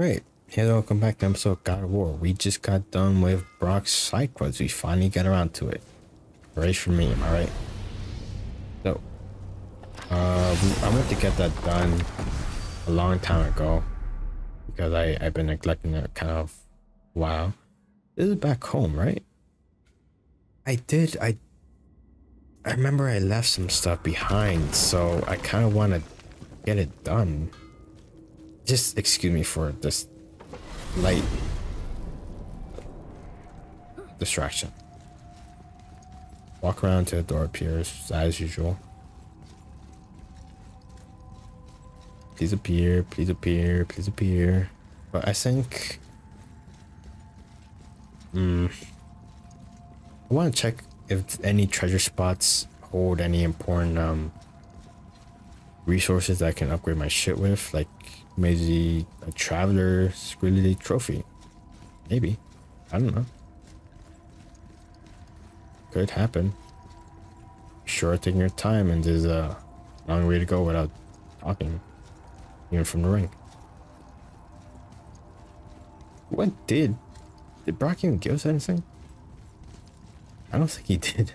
Great. Hey, welcome back to episode of God of War. We just got done with Brok's side quests. We finally got around to it. Race for me, am I right? So, uh, I meant to get that done a long time ago because I, I've been neglecting it kind of wow. This is back home, right? I did, I, I remember I left some stuff behind, so I kind of want to get it done. Just excuse me for this light distraction. Walk around till the door appears as usual. Please appear, please appear, please appear. But I think... Hmm... I want to check if any treasure spots hold any important um, resources that I can upgrade my shit with. Like maybe a Traveler Skrilley trophy. Maybe. I don't know. Could happen. Sure, taking your time and there's a long way to go without talking. Even from the ring. What did? Did Brok even give us anything? I don't think he did.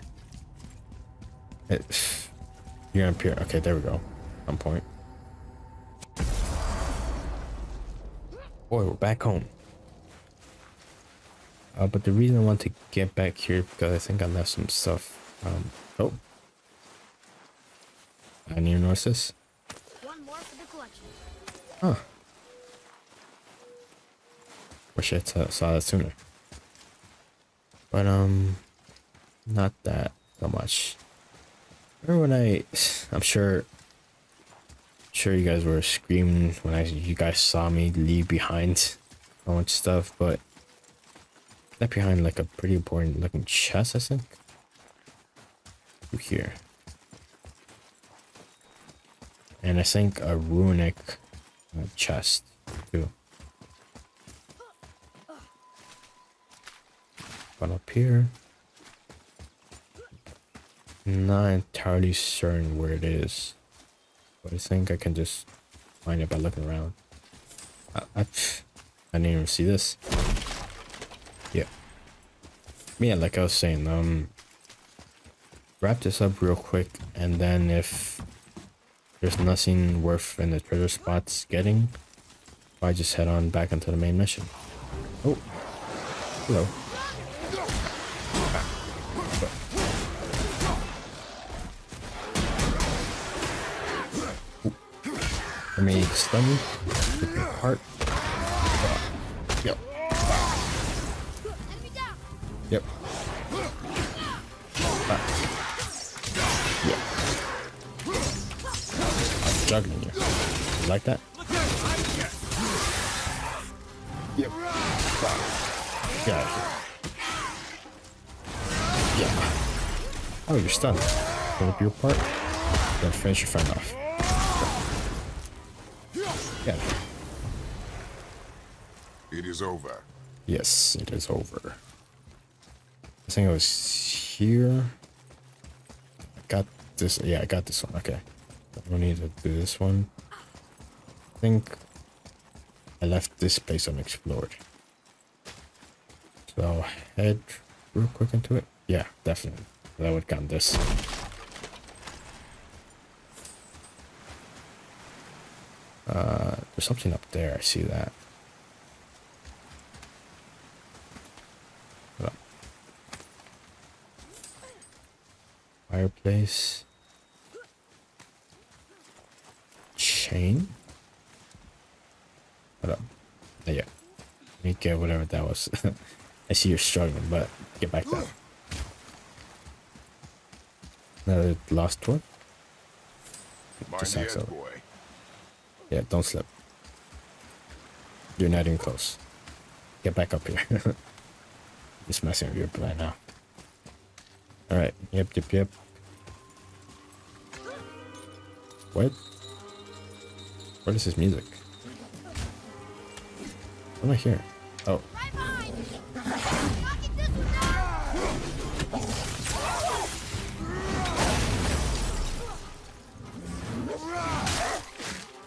It, you're gonna appear. Okay, there we go. On point. Boy, we're back home. Uh, but the reason I want to get back here because I think I left some stuff. Um, oh. I even notice this. One more for the collection. Huh. Wish I saw that sooner. But, um, not that so much. Remember when I, I'm sure, sure you guys were screaming when I, you guys saw me leave behind so much stuff, but left behind like a pretty important looking chest, I think. Here. And I think a runic uh, chest too. But up here, not entirely certain where it is, but I think I can just find it by looking around. I, I, I didn't even see this. Yeah. Yeah, like I was saying, um, wrap this up real quick, and then if there's nothing worth in the treasure spots getting, I just head on back into the main mission. Oh, hello. Let me stun you. Get your heart. Yep. Yep. Ah. Yeah. I'm juggling you. You like that? Yep. Ah. Get out of here. Yeah. Oh, you're stunned. Pull up your part. Then finish your friend off. Is over. Yes, it is over. I think it was here. I got this. Yeah, I got this one. Okay. I don't need to do this one. I think I left this place unexplored. So I'll head real quick into it. Yeah, definitely. That would count this. Uh, there's something up there. I see that. Fireplace. Chain. Hold up. Oh, yeah. Let me get whatever that was. I see you're struggling, but get back down. Another last one. Just acts boy. Yeah, don't slip. You're not even close. Get back up here. Just messing with your plan now. Alright, yep, yep, yep. What? What is this music? What am I here? Oh.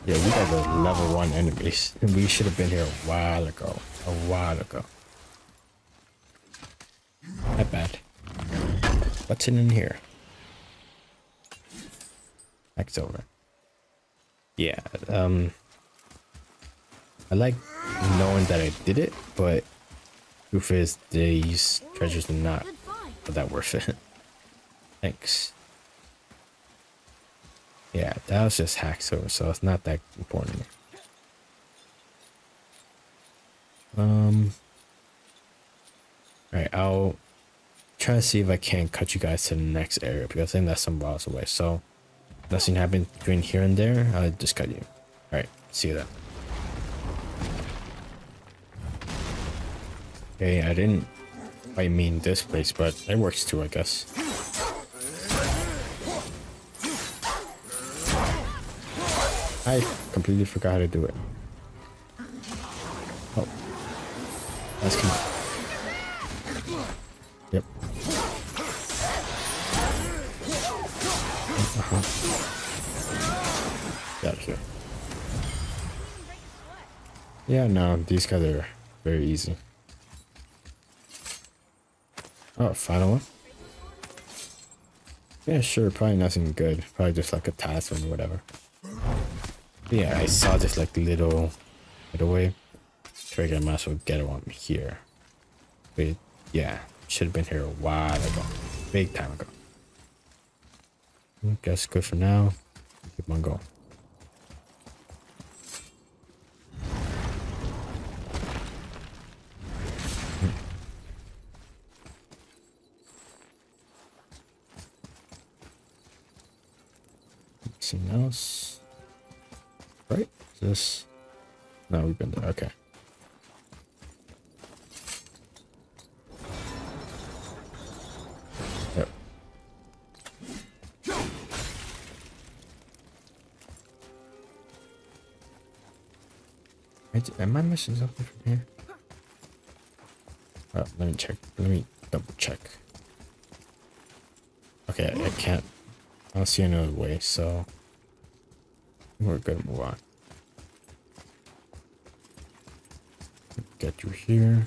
Yeah, we got are level one enemies. We should have been here a while ago. A while ago. Not bad. What's in here? Hacksilver. Yeah, um... I like knowing that I did it, but truth is these treasures are not that worth it. Thanks. Yeah, that was just Hacksilver, so it's not that important. Um. Alright, I'll try to see if I can cut you guys to the next area because I think that's some miles away. So, nothing happened between here and there. I'll just cut you. Alright, see you then. Okay, I didn't I mean this place, but it works too, I guess. I completely forgot how to do it. Oh. That's come Yeah, no, these guys are very easy. Oh, final one? Yeah, sure, probably nothing good. Probably just like a task or whatever. Yeah, I saw this like little little way. Figured I might as well get one here. But yeah, should have been here a while ago. Big time ago. Guess good for now. Keep on going. Right? Is this? No, we've been there. Okay. Yep. Am I missing something from here? Oh, let me check. Let me double check. Okay, I can't. I don't see another way, so we're gonna move on. Get you here.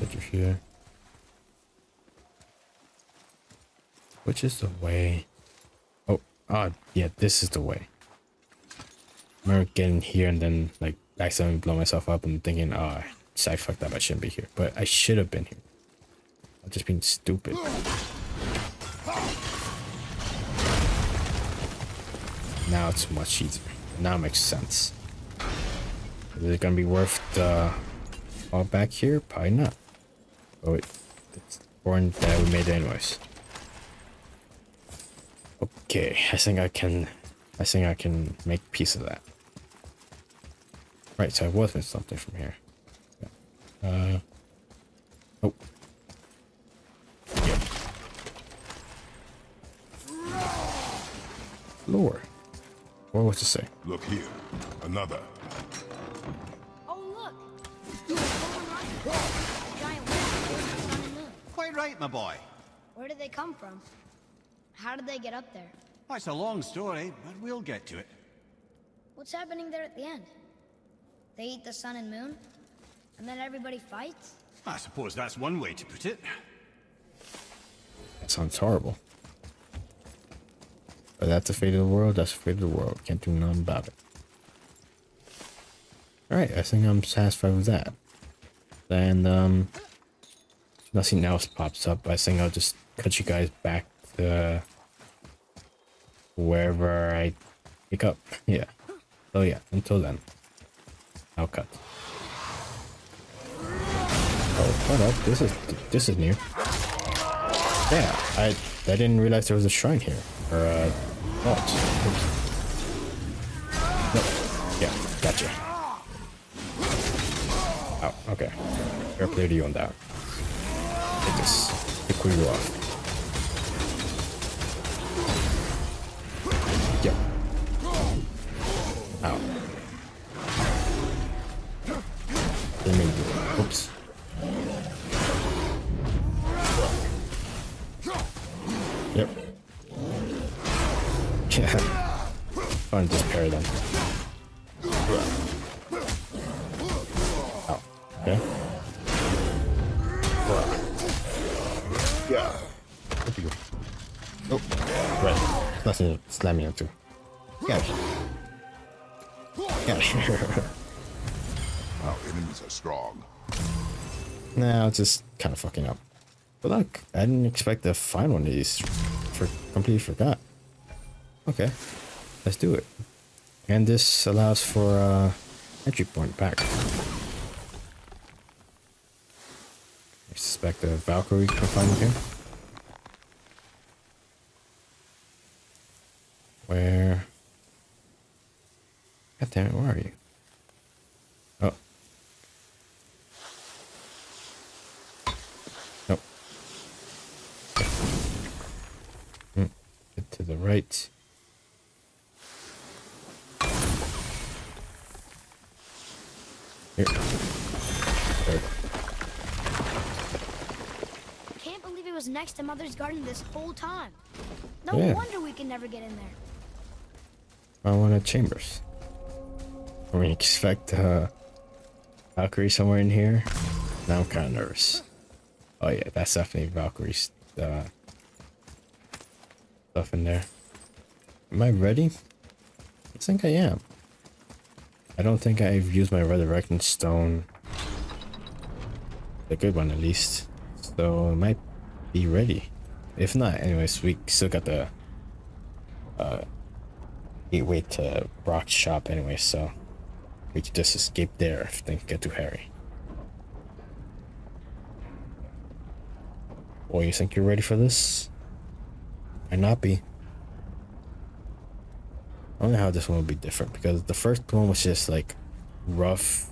Get you here. Which is the way? Oh, ah, yeah, this is the way. I remember getting here and then like accidentally blow myself up and thinking, oh, I fucked up. I shouldn't be here, but I should have been here. I'm just being stupid. Now it's much easier. Now it makes sense. Is it gonna be worth the all back here? Probably not. Oh, it, it's important that we made anyways. Okay, I think I can. I think I can make peace of that. Right, so I was missing something from here. Uh. Oh. Yep. Lord. What was to say? Look here. Another. Oh, look. Giant whales chasing the sun and moon. Quite right, my boy. Where did they come from? How did they get up there? That's a long story, but we'll get to it. What's happening there at the end? They eat the sun and moon? And then everybody fights? I suppose that's one way to put it. That sounds horrible. But that's the fate of the world. That's the fate of the world. Can't do nothing about it. Alright, I think I'm satisfied with that. And, um... Nothing else pops up. I think I'll just cut you guys back to... Wherever I pick up. Yeah. So yeah, until then. I'll cut. Oh, hold up. This is, this is new. Yeah, I I didn't realize there was a shrine here. Or uh Oops. Nope. Yeah, gotcha. Oh, okay. Play to you on that. Take this. Pick where you off. Yep. Ow. It's just kind of fucking up. But look, I didn't expect to find one of these. For completely forgot. Okay, let's do it. And this allows for uh, entry point back. I suspect the Valkyrie can find here. Where? God damn it, where are you? Oh. Nope. Hmm. Get to the right. Here. There. Can't believe it was next to Mother's garden this whole time. No Yeah. wonder we can never get in there. I want a chambers. I mean, expect uh, Valkyrie somewhere in here. Now I'm kind of nervous. Oh yeah, that's definitely Valkyrie's uh, stuff in there. Am I ready? I think I am. I don't think I've used my resurrection stone. A good one at least. So I might be ready. If not, anyways, we still got the uh, gateway to Brok's shop anyway, so we could just escape there if things get too hairy. Boy, you think you're ready for this? Might not be. I don't know how this one will be different because the first one was just like rough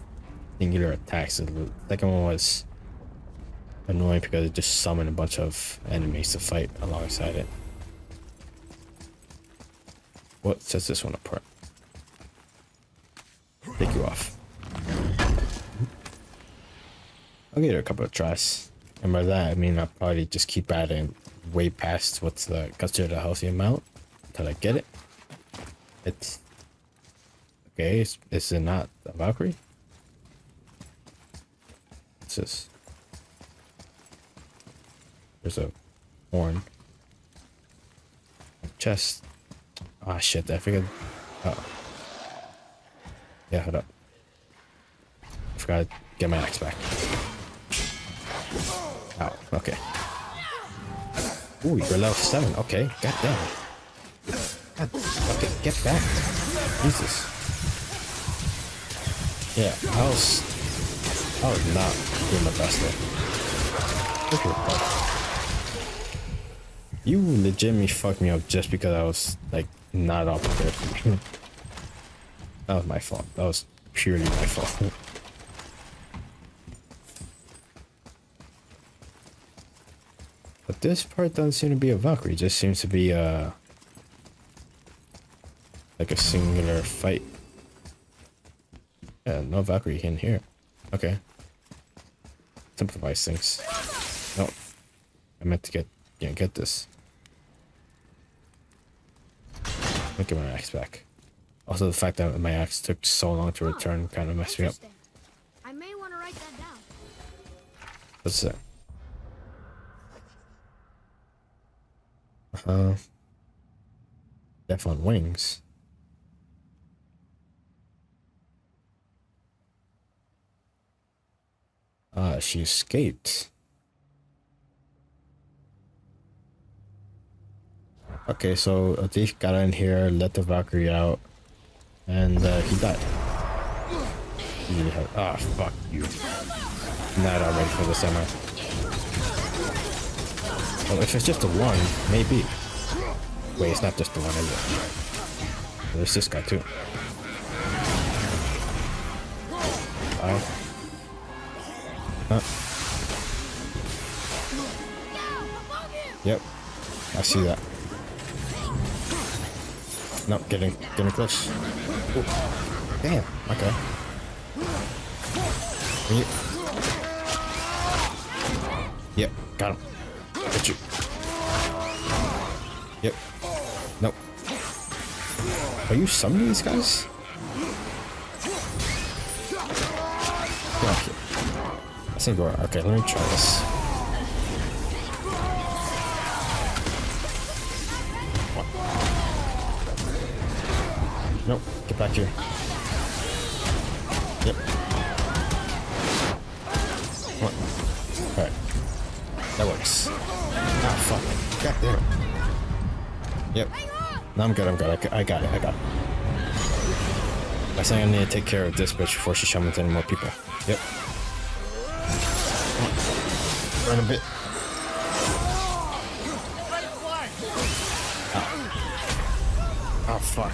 singular attacks. The second one was annoying because it just summoned a bunch of enemies to fight alongside it. What sets this one apart? Take you off. I'll give it a couple of tries. And by that, I mean I'll probably just keep adding way past what's the considered a healthy amount until I get it. It's okay. Is, is it not a Valkyrie? What's this? There's a horn. Chest. Ah shit! I figured. Uh oh. Yeah, hold up. I forgot to get my axe back. Oh, okay. Ooh, you're level 7. Okay, god damn. God, okay, get back. Jesus. Yeah, I was... I was not doing my best there. That. You legitimately fucked me up just because I was, like, not up there. that was my fault. That was purely my fault. This part doesn't seem to be a Valkyrie, it just seems to be a like a singular fight. Yeah, no Valkyrie in here. Okay. Simplifies things. No. I meant to get yeah, get this. Me get my axe back. Also the fact that my axe took so long to return kind of messed me up. I may want to write that down. What's that? Uh, Death on Wings. Ah, she escaped. Okay, so a thief got in here, let the Valkyrie out, and uh, he died. Ah, fuck you. Not already for the I? Well, if it's just the one, maybe. Wait, it's not just the one, is it? There's this guy too. Bye. Huh. Yep. I see that. No, getting getting close. Ooh. Damn. Okay. Yep. Yep. Got him. Get you. Yep. Nope. Are you summoning these guys? Okay. I think we're okay. Let me try this. Nope. Get back here. Yep. What? Alright. That works. Fuck. God damn it. Yep. No, I'm good, I'm good. I got it, I got it. I think I need to take care of this bitch before she summons any more people. Yep. Run a bit. Oh. oh, fuck.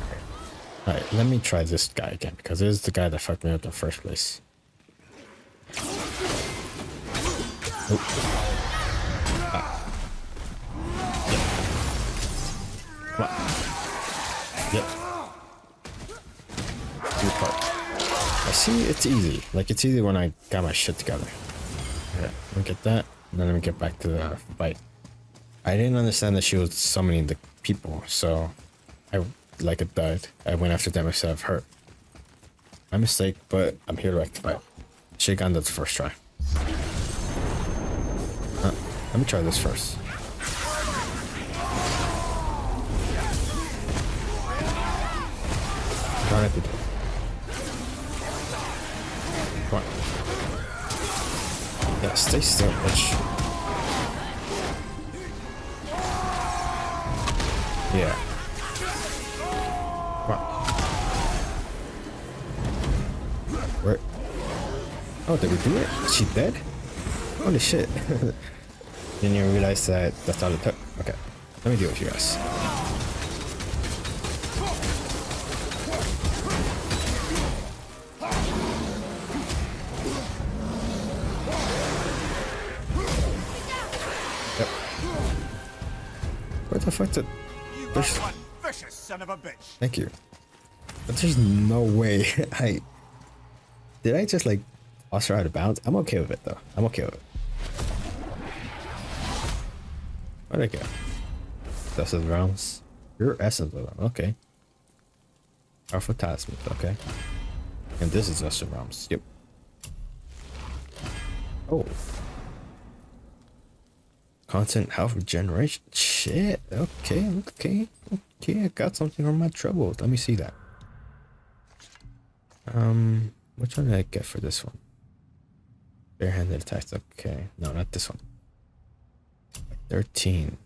Alright, let me try this guy again, because this is the guy that fucked me up in the first place. Oop. See it's easy. Like, it's easy when I got my shit together. Okay, let me get that, and then let me get back to the fight. I didn't understand that she was summoning the people, so I, like a dud, I went after them instead of her. My mistake, but I'm here to rectify. Should've gotten that the first try. Uh, let me try this first. It. Yeah, stay still, bitch. Yeah. Come on. Where? Oh, did we do it? Is she dead? Holy shit. Didn't even realize that that's all it took. Okay. Let me deal with you guys. What the fuck did... You There's- vicious son of a bitch. Thank you. But there's no way I... Did I just like toss her out of bounds? I'm okay with it though. I'm okay with it. Where'd I go? Dust of the Realms. Your Essence of them. Okay. Powerful Talisman. Okay. And this is Dust of the Realms. Yep. Oh. Constant health regeneration. Shit. Okay. Okay. Okay. I got something from my trouble. Let me see that. Um, which one did I get for this one? Barehanded attacks. Okay. No, not this one. 13.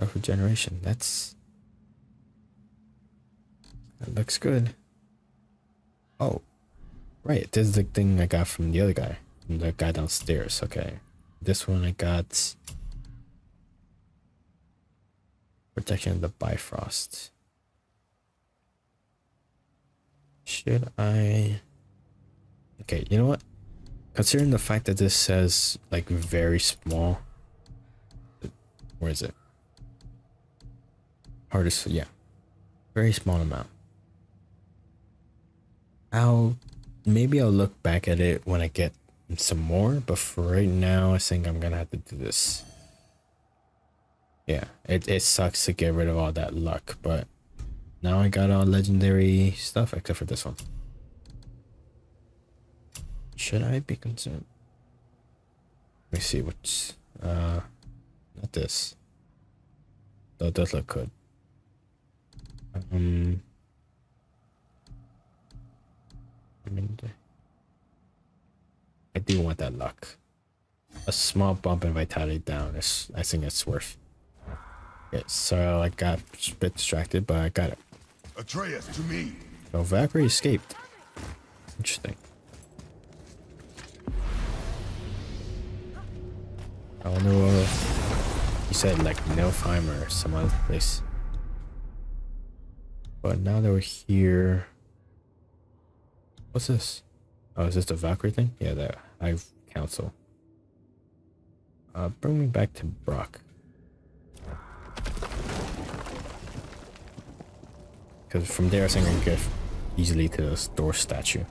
Health regeneration. That's. That looks good. Oh. Right. This is the thing I got from the other guy. The guy downstairs. Okay. This one I got. Protection of the Bifrost. Should I? Okay, you know what? Considering the fact that this says like very small. Where is it? Hardest, yeah. Very small amount. I'll maybe I'll look back at it when I get some more, but for right now, I think I'm gonna have to do this. Yeah, it, it sucks to get rid of all that luck, but now I got all legendary stuff except for this one. Should I be concerned? Let me see what's uh not this. It does look good. Um I mean I do want that luck. A small bump in vitality down is I think it's worth. Okay, so I got a bit distracted, but I got it. Atreus, to me. So Valkyrie escaped. Interesting. I don't know. Uh, he said like Nilfheim or some other place. But now that we're here, what's this? Oh, is this the Valkyrie thing? Yeah, that I've council. Uh, bring me back to Brok. Because from there, I think I can get easily to the Thor statue.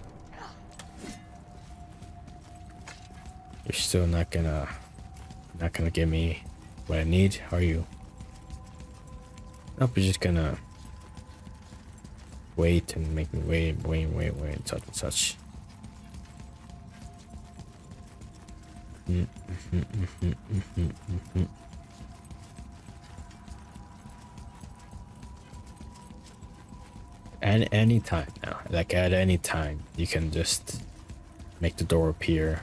You're still not gonna, not gonna give me what I need, are you? Nope, you're just gonna wait and make me wait, wait, wait, wait, and such and such. Mm-hmm. And any time now, like at any time, you can just make the door appear.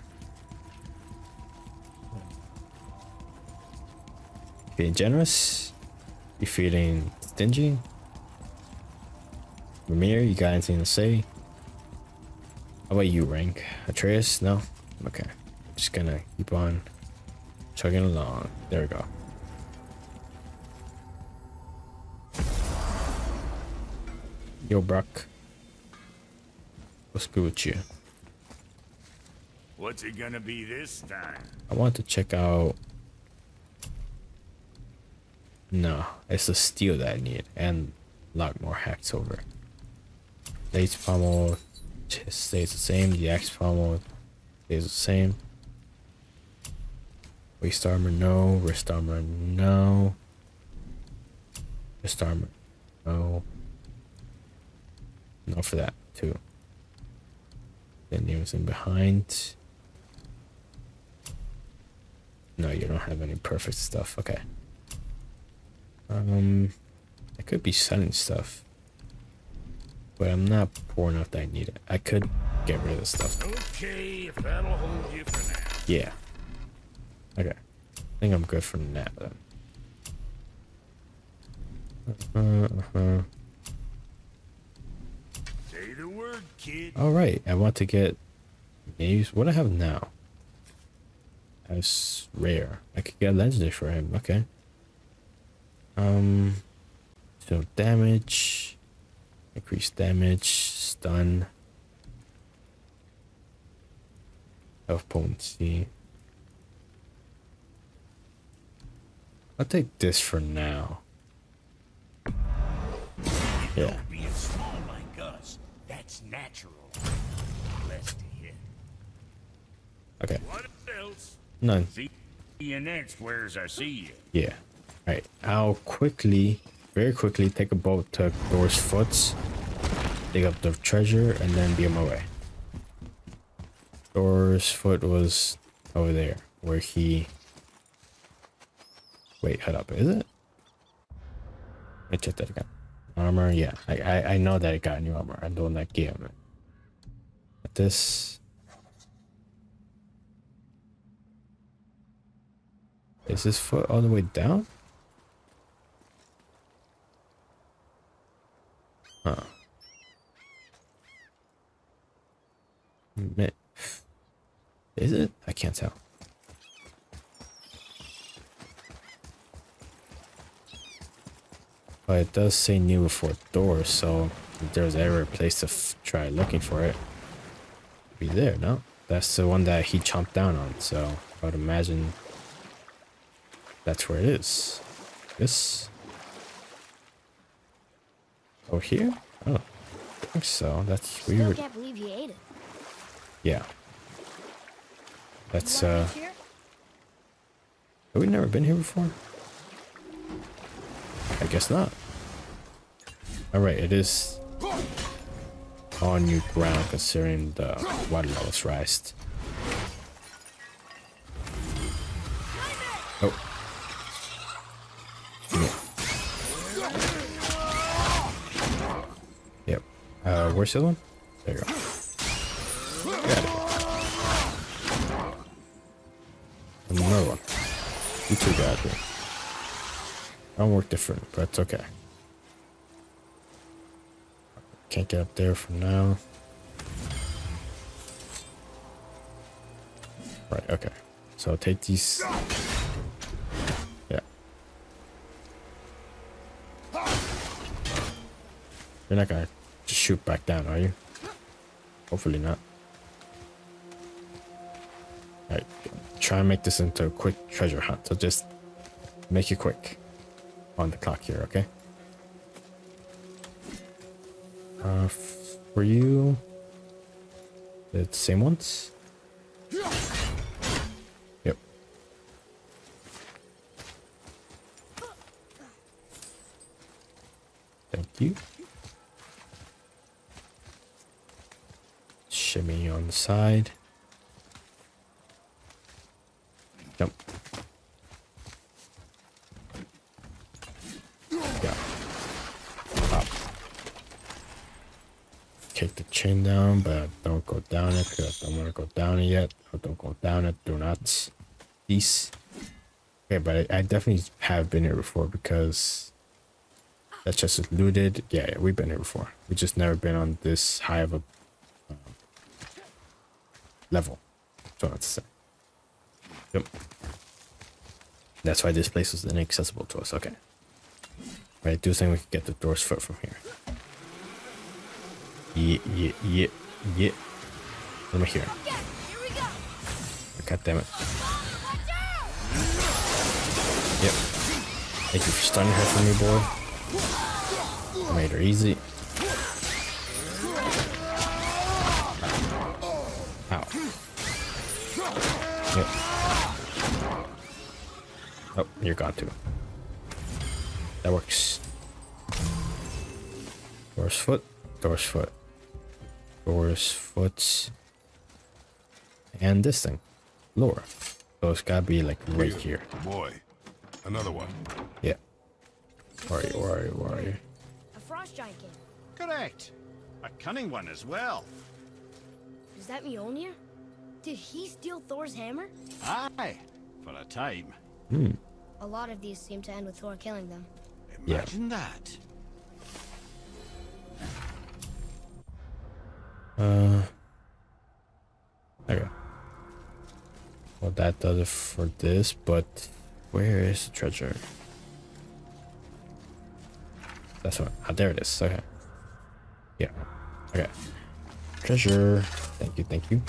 Feeling generous? You feeling stingy? Ramir, you got anything to say? How about you, Rank? Atreus? No? Okay. Just gonna keep on chugging along. There we go. Yo, Brok. What's good with you? What's it gonna be this time? I want to check out. No, it's the steel that I need and a lot more Hacksilver. Lace pommel stays the same. The axe pommel stays the same. Waist armor, no. Wrist armor, no. Wrist armor, no. No for that too. Then there was in behind. No, you don't have any perfect stuff. Okay. Um, I could be selling stuff, but I'm not poor enough that I need it. I could get rid of the stuff. Okay, if that'll hold you for now. Yeah. Okay. I think I'm good for now then. Uh, uh-huh. Say the word, kid. All right. I want to get names. What do I have now? As rare. I could get legendary for him. Okay. Um. So damage. Increase damage. Stun. Health potency. I'll take this for now. Yeah. Being small like us, that's natural. Blessed to hit. Okay. What else? None. See you next, where's I see you. Yeah. Alright. I'll quickly, very quickly take a boat to Thor's Foots, dig up the treasure, and then be on my way. Thor's Foot was over there, where he... Wait, hold up, is it? Me check that again. Armor, yeah. I, I, I know that it got new armor. One that gave him. But this... Is his foot all the way down? Huh. Is it? I can't tell. But it does say new before door, so if there's ever a place to f try looking for it, be there, no? That's the one that he chomped down on, so I would imagine that's where it is. This. Oh, here? Oh, I think so. That's weird. can't believe he ate it. Yeah. That's, uh. Have we never been here before? I guess not. Alright, it is on new ground considering the water levels rised. Oh. Yep. Uh, where's the other one? There you go. Got it. Another one. You two got here. Don't work different, but it's okay. Can't get up there for now. Right, okay. So take these. Yeah. You're not gonna just shoot back down, are you? Hopefully not. Alright, try and make this into a quick treasure hunt. So just make it quick on the clock here, okay? Uh, for you, the same ones? Yep. Thank you. Shimmy on the side. Jump. Yeah. Up. Kick the chain down, but don't go down it because I don't want to go down it yet. Don't go down it. Do not. Peace. Okay, but I, I definitely have been here before because that chest is looted. Yeah, yeah, we've been here before. We just never been on this high of a um, level. So let's say. Yep. That's why this place was inaccessible to us. Okay. Right, do think we can get the Thor's foot from here. Yeah, yeah, yeah, yeah. Let me hear. Okay, here. Oh, God damn it. Yep. Thank you for stunning her for me, boy. Made her easy. Ow. Yep. Oh, you're gone too. That works. Thor's foot, Thor's foot, Thor's foot, and this thing, Laura. So it's gotta be like right here. Boy, another one. Yeah. Where are you? Where are you? Where are you? A frost giant came. Correct. A cunning one as well. Is that Mjolnir? Did he steal Thor's hammer? Aye, for a time. Hmm. A lot of these seem to end with Thor killing them. Yeah. Imagine that. Uh. Okay. Well, that does it for this, but where is the treasure? That's what. Ah, there it is. Okay. Yeah. Okay. Treasure. Thank you. Thank you.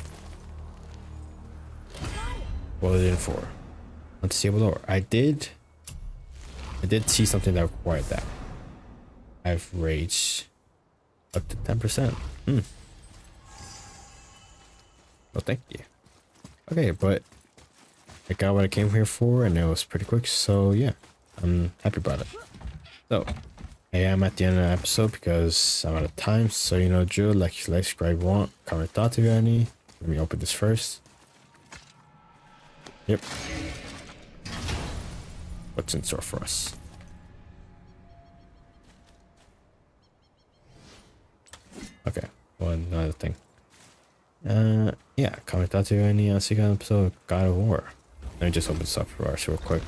What was it for? Unstable door. I did. I did see something that required that. I've rage up to ten percent. Hmm. Well, thank you. Okay, but I got what I came here for, and it was pretty quick. So yeah, I'm happy about it. So I am at the end of the episode because I'm out of time. So you know, Joe, like, like, subscribe, want, comment thoughts if you any. Let me open this first. Yep. What's in store for us? Okay, one other thing. Uh, yeah, comment you have any uh, second episode of God of War. Let me just open this up for us real quick.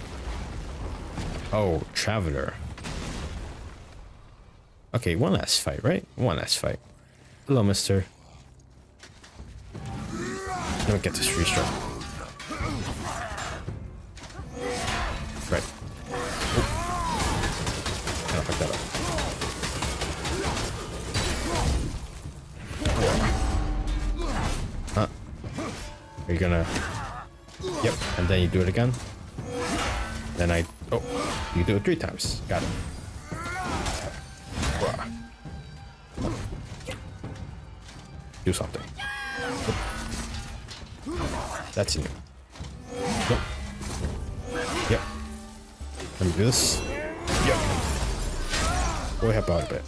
Oh, Traveler. Okay, one last fight, right? One last fight. Hello, mister. Let me get this restruck. Are you gonna... Yep, and then you do it again. Then I... Oh, you do it three times. Got it. Do something. That's new. Yep. Yep. Let me do this. Yep. Boy, help out a bit.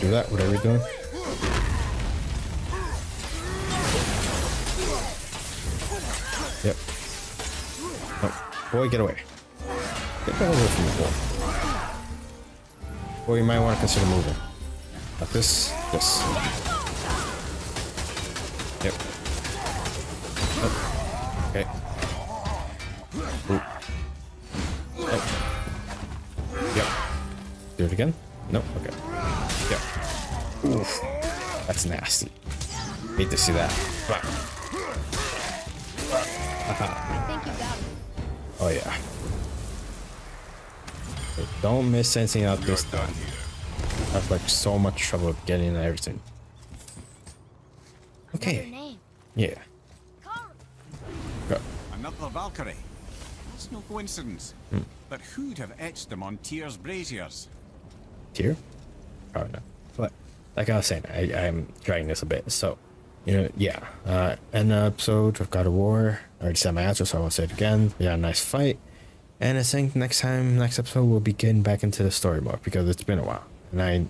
Do that, whatever you're doing. Yep. Oh, boy, get away. Get that away from the wall. Boy, you might want to consider moving. Like this, this. Yep. Oh. Okay. Ooh. Oh. Yep. Do it again? Nope. Okay. Yep. Oof. That's nasty. Hate to see that. Oh yeah. Okay, don't miss anything out this You're time. here. I have like so much trouble getting everything. Okay. Yeah. Carl. Go. Another Valkyrie. That's no coincidence. Hmm. But who'd have etched them on Tyr's braziers? Tier? Probably not. But like I was saying, I, I'm dragging this a bit. So, you know, yeah. Uh, end the episode of God of War. I already said my answer, so I won't say it again. We had a nice fight. And I think next time, next episode, we'll be getting back into the story mode because it's been a while. And I,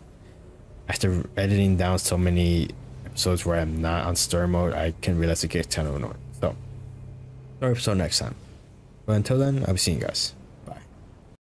after editing down so many episodes where I'm not on story mode, I can realize it gets kind of annoying. So, story episode next time. But until then, I'll be seeing you guys.